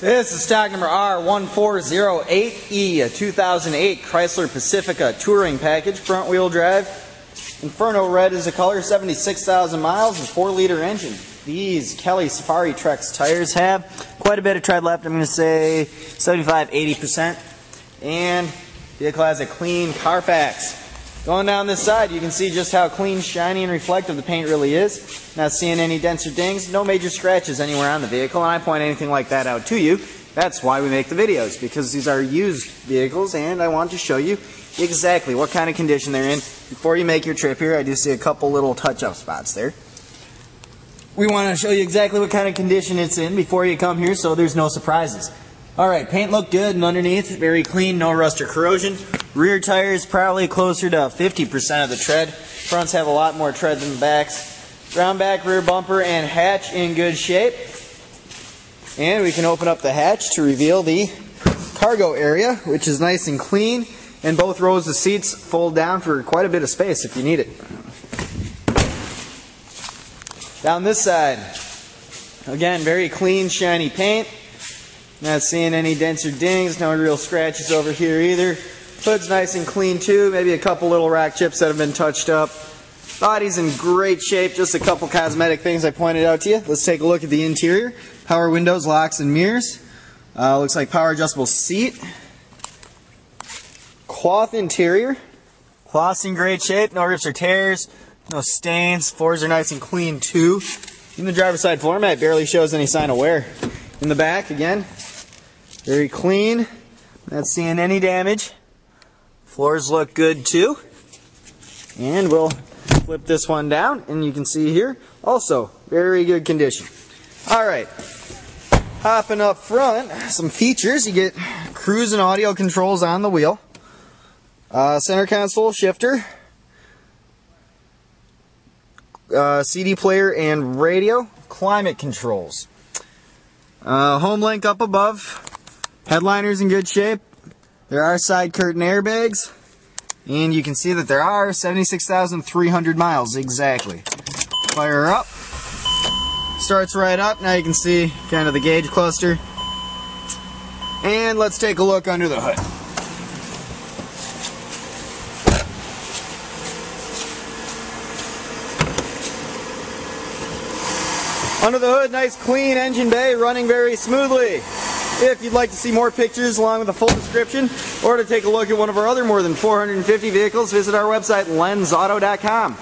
This is stock number R1408E, a 2008 Chrysler Pacifica touring package, front wheel drive. Inferno red is the color, 76,000 miles, and 4 liter engine. These Kelly Safari Trex tires have quite a bit of tread left, I'm going to say 75 80%. And vehicle has a clean Carfax. Going down this side, you can see just how clean, shiny, and reflective the paint really is. Not seeing any dents or dings, no major scratches anywhere on the vehicle, and I point anything like that out to you. That's why we make the videos, because these are used vehicles, and I want to show you exactly what kind of condition they're in. Before you make your trip here, I do see a couple little touch-up spots there. We want to show you exactly what kind of condition it's in before you come here, so there's no surprises. Alright, paint looked good and underneath, very clean, no rust or corrosion. Rear tires probably closer to 50% of the tread. Fronts have a lot more tread than the backs. Ground back, rear bumper, and hatch in good shape. And we can open up the hatch to reveal the cargo area, which is nice and clean. And both rows of seats fold down for quite a bit of space if you need it. Down this side, again, very clean, shiny paint. Not seeing any dents or dings, no real scratches over here either. Hood's nice and clean too, maybe a couple little rack chips that have been touched up. Body's in great shape, just a couple cosmetic things I pointed out to you. Let's take a look at the interior. Power windows, locks, and mirrors. Uh, looks like power adjustable seat. Cloth interior. Cloth's in great shape, no rips or tears, no stains. Floors are nice and clean too. Even the driver's side floor mat barely shows any sign of wear. In the back, again, very clean. Not seeing any damage. Floors look good too. And we'll flip this one down and you can see here, also very good condition. Alright, hopping up front, some features. You get cruise and audio controls on the wheel. Uh, center console shifter. Uh, CD player and radio. Climate controls. Uh, HomeLink up above. Headliner's in good shape. There are side curtain airbags. And you can see that there are 76,300 miles exactly. Fire up. Starts right up. Now you can see kind of the gauge cluster. And let's take a look under the hood. Under the hood, nice clean engine bay running very smoothly. If you'd like to see more pictures along with a full description or to take a look at one of our other more than 450 vehicles, visit our website lenzauto.com.